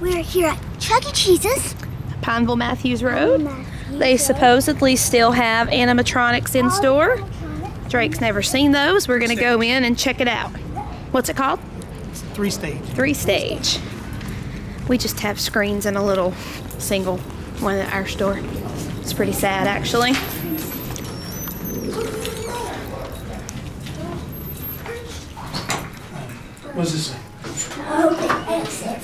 We're here at Chuck E. Cheese's. Pineville Matthews Road. Matthews They Road. supposedly still have animatronics in store. Drake's never seen those. We're gonna go in and check it out. What's it called? Three stage. Three stage. We just have screens in a little single one at our store. It's pretty sad actually. What's this say? Okay, exit.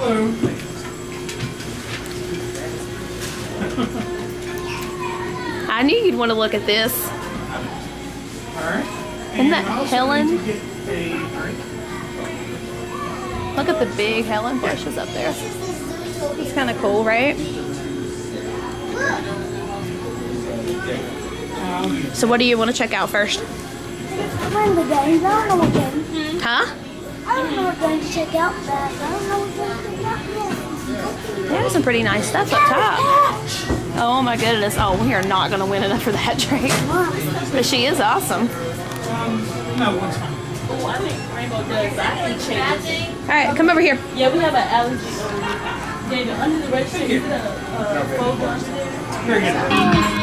Hello. I knew you'd want to look at this. Alright. Isn't that Helen? need to get a- Look at the big Helen bushes up there. It's kind of cool, right? So what do you want to check out first? Find the games. I don't know what game. Huh? I don't know what game to check out, but I don't know what game to check out. There's some pretty nice stuff up top. Oh my goodness. Oh, we are not going to win enough for that, Drake. But she is awesome. No, one's fine. Oh, I think Rainbow does. I think changes. All right, come over here. Yeah, we have an allergy. David, under the register, you put a uh, folder under there. Very good. I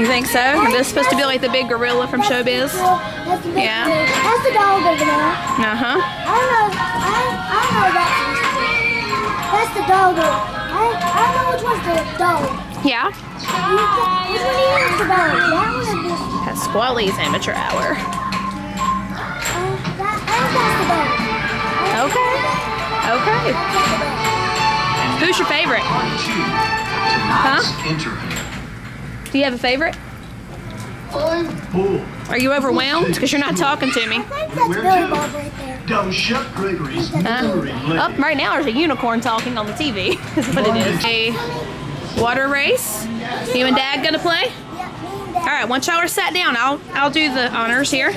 You think so? Is this supposed to be like the big gorilla from Showbiz? That's the big Yeah. That's the dog over there. Uh huh. I don't know. I, I know that's that's the dog. I I don't know which one's the dog. Yeah. Which one is the dog? That one is this. That's Squally's amateur hour. That, that's the dog. Okay. Okay. That's the dog. Who's your favorite? Huh? Do you have a favorite? Are you overwhelmed? Because you're not talking to me. I think that's Billy Bob right there. Dumb Chef Gregory's Uh, up right now there's a unicorn talking on the TV. is what it is. A water race. You and Dad gonna play? Yeah, me and All Dad. right. Once y'all are sat down, I'll I'll do the honors here.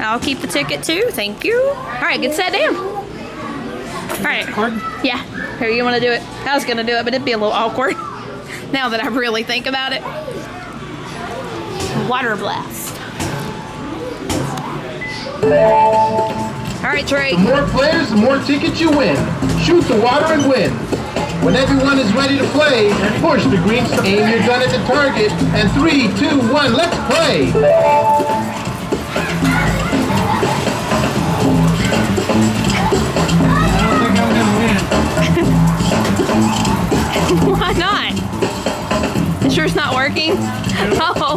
I'll keep the ticket too. Thank you. All right. Get sat down. All right. Card? Yeah. Here, you want to do it? I was gonna do it, but it'd be a little awkward. now that I really think about it. Water blast. All right, Drake. The more players, the more tickets you win. Shoot the water and win. When everyone is ready to play, push the green. Aim your gun at the target. And three, two, one, let's play. I don't think I'm gonna win. Why not? You sure it's not working? Oh.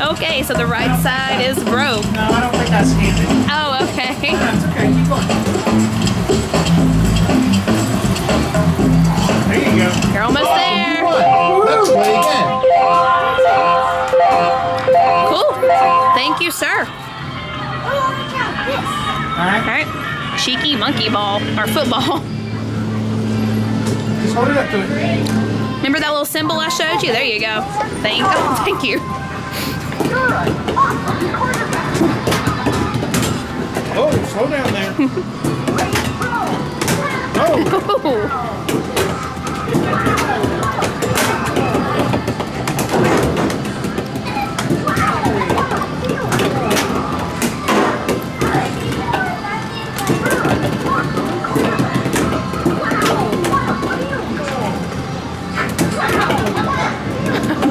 Okay, so the right side is broke. No, I don't think I scanned it. Oh, okay. That's okay. Keep going. There you go. You're almost there. One. Let's play again. Cool. Thank you, sir. Oh, look out, this. All right. All right. Cheeky monkey ball or football. Just hold it up to it. Remember that little symbol I showed you? There you go. Thank, oh, thank you. Oh, slow down there. oh.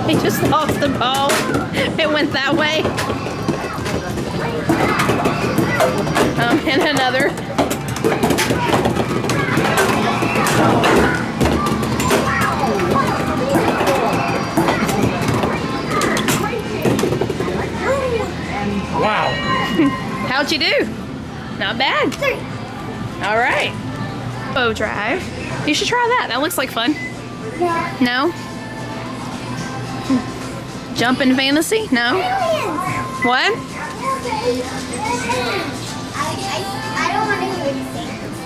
He just lost the ball. It went that way. Another. wow. How'd you do? Not bad. All right. Bow drive. You should try that. That looks like fun. Yeah. No? Jumping fantasy? No? What?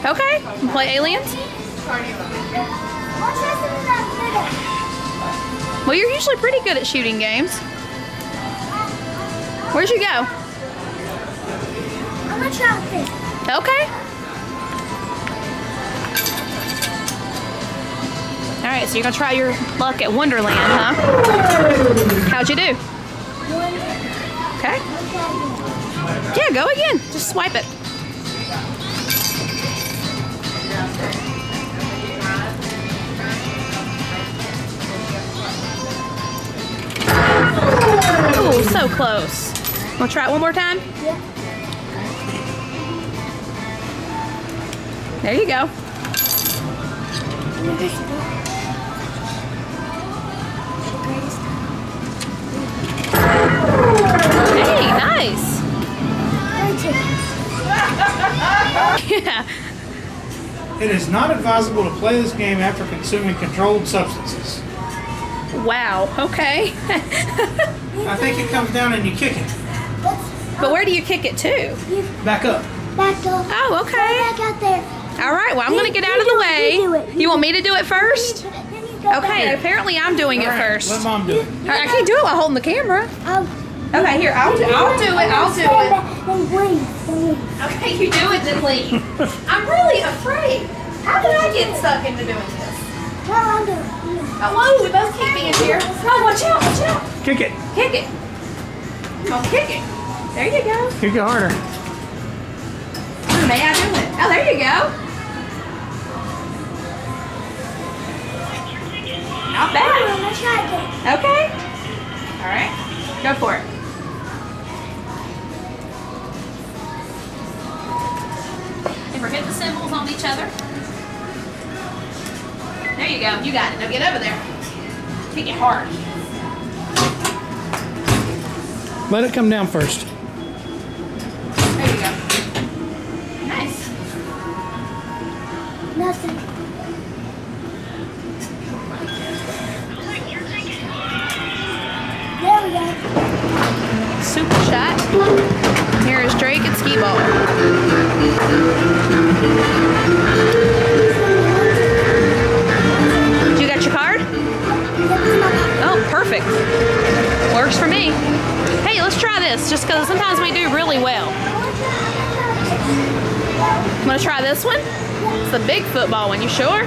Okay. Play aliens? Well, you're usually pretty good at shooting games. Where'd you go? I'm gonna try this. Okay. All right, so you're gonna try your luck at Wonderland, huh? How'd you do? Okay. Yeah, go again. Just swipe it. So close. Wanna try it one more time? Yeah. There you go. Let me just go. Hey, nice. Yeah. It is not advisable to play this game after consuming controlled substances. Wow. Okay. I think it comes down and you kick it. but where do you kick it to? Back up. Back up. Oh, okay. Back out there. All right. Well, I'm gonna get out of the way. You do it. You want me to do it first? Then you go Okay. Apparently, I'm doing it first. Let mom do it. I can't do it while holding the camera. Um, Okay, here. I'll do, I'll do it. I'll do it. back, Then breathe. Then leave. Okay, you do it, then leave. I'm really afraid. How did I get stuck into doing this? No, I'm doing it. Oh, whoa, we both can't be in here. Oh, watch out, watch out. Kick it. Kick it. Come on, kick it. There you go. Kick it harder. Oh, may I do it? Oh, there you go. Not bad. Let's try again. Okay. All right. Go for it. Never hit the symbols on each other. There you go. You got it. Now get over there. Kick it hard. Let it come down first. There you go. Nice. Nothing. There we go. Super shot. Here is Drake at skee ball. Just because sometimes we do really well. Want to try this one? It's the big football one. You sure?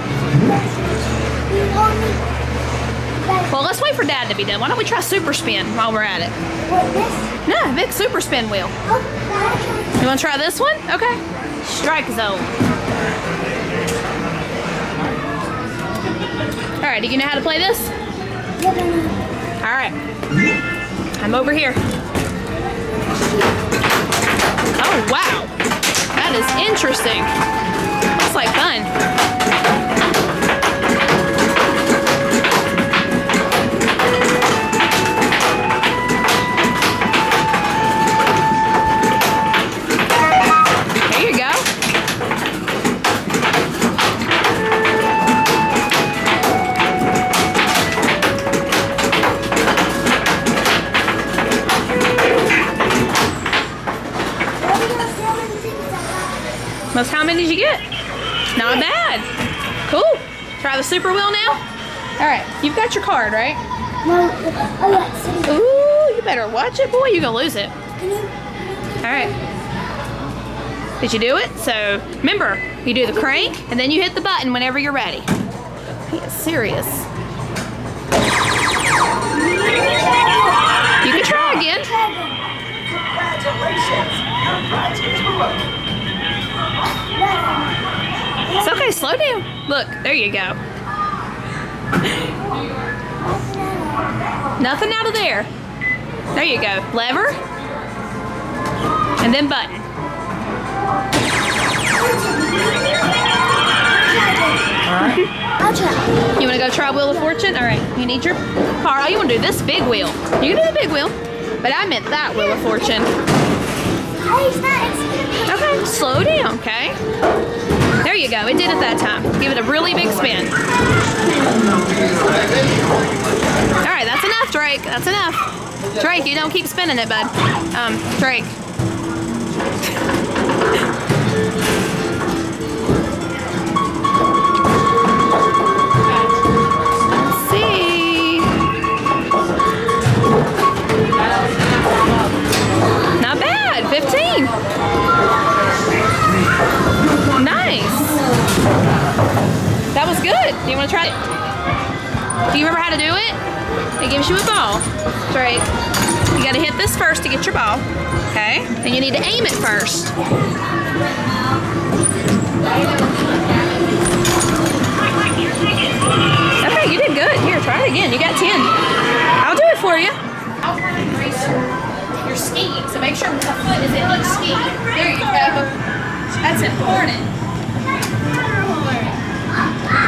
Well, let's wait for Dad to be done. Why don't we try super spin while we're at it? No, big super spin wheel. You want to try this one? Okay. Strike zone. All right, do you know how to play this? All right. I'm over here. Oh, wow. That is interesting. Looks like fun. Cool. Try the super wheel now. All right, you've got your card, right? Oh Ooh, you better watch it, boy. You're gonna lose it. All right. Did you do it? So remember, you do the crank and then you hit the button whenever you're ready. He is serious. You can try again. It's okay, slow down. Look, there you go. Nothing out of there. There you go. Lever. And then button. I'll try. You want to go try Wheel of Fortune? All right. You need your card. Oh, you want to do this big wheel. You can do the big wheel. But I meant that Wheel of Fortune. Hey, it's nice. Okay. Slow down, okay? There you go. It did it that time. Give it a really big spin. All right. That's enough, Drake. That's enough. Drake, you don't keep spinning it, bud. Um, Drake. See. Not bad. 15. That was good. Do you want to try it? Do you remember how to do it? It gives you a ball. That's right. You gotta hit this first to get your ball. Okay? And you need to aim it first. Okay, you did good. Here, try it again. You got 10. I'll do it for you. I'll to grease your ski. So make sure the foot is in each ski. There you go. That's important.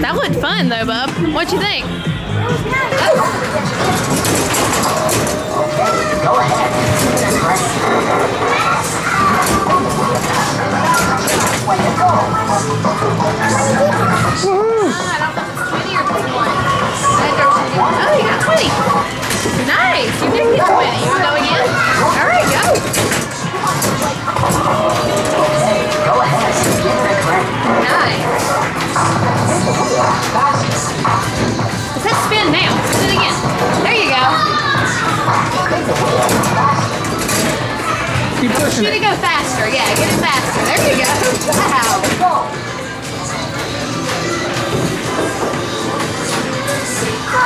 That looked fun though, bub. What'd you think? Oh, you got 20. Nice. You did get 20. You want to go again? All right, go. Let's hit spin now. Do it again. There you go. Keep pushing it. it go faster? Yeah, get it faster. There you go. Wow.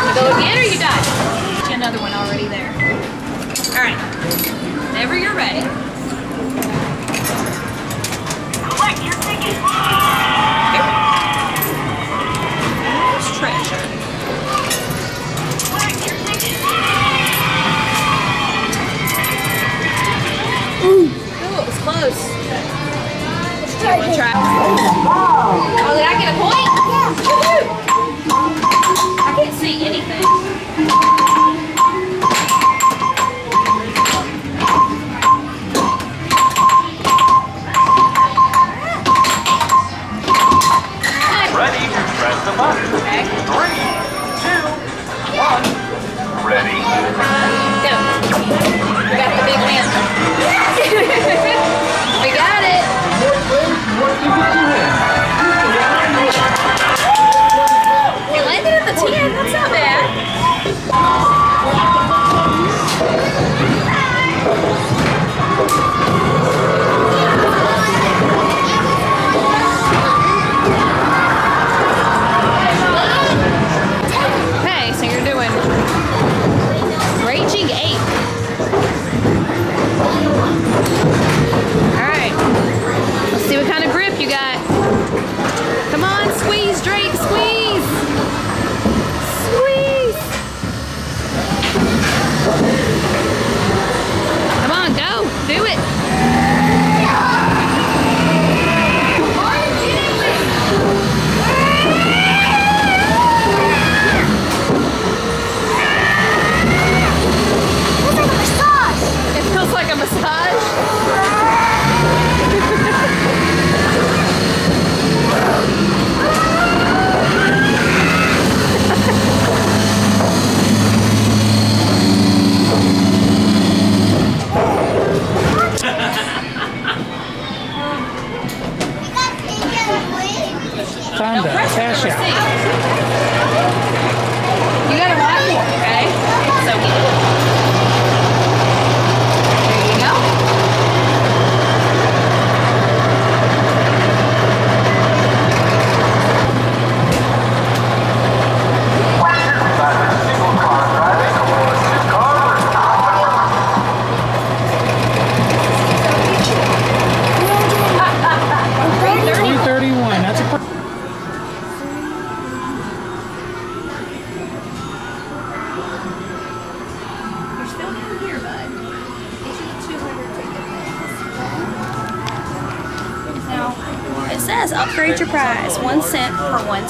You go again or you die? Another one already there. All right. Whenever you're ready. Here. There's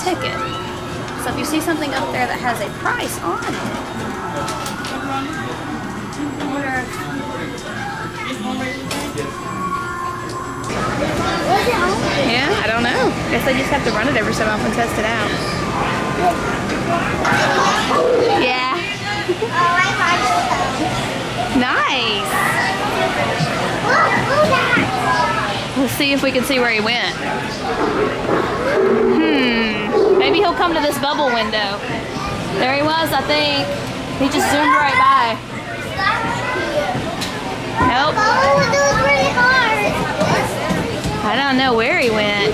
ticket. So if you see something up there that has a price on it? Yeah, I don't know. I Guess they just have to run it every so often, test it out. Yeah. Nice. Let's see if we can see where he went. Hmm. Maybe he'll come to this bubble window. There he was, I think. He just zoomed right by. Nope. Oh, that was really hard. I don't know where he went.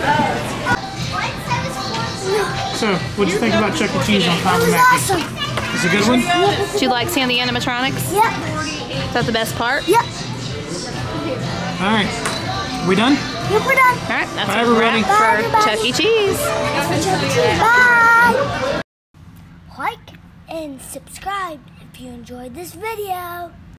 so, what do you think about Chuck E. Cheese on It Common was Mackey? awesome. It's a good one. Did you like seeing the animatronics? Yep. Is that the best part? Yep. All right. We done? Yep, we're done. All right, that's Bye, a everybody. Bye, for everybody. Chuck E. Cheese. Bye. Like and subscribe if you enjoyed this video.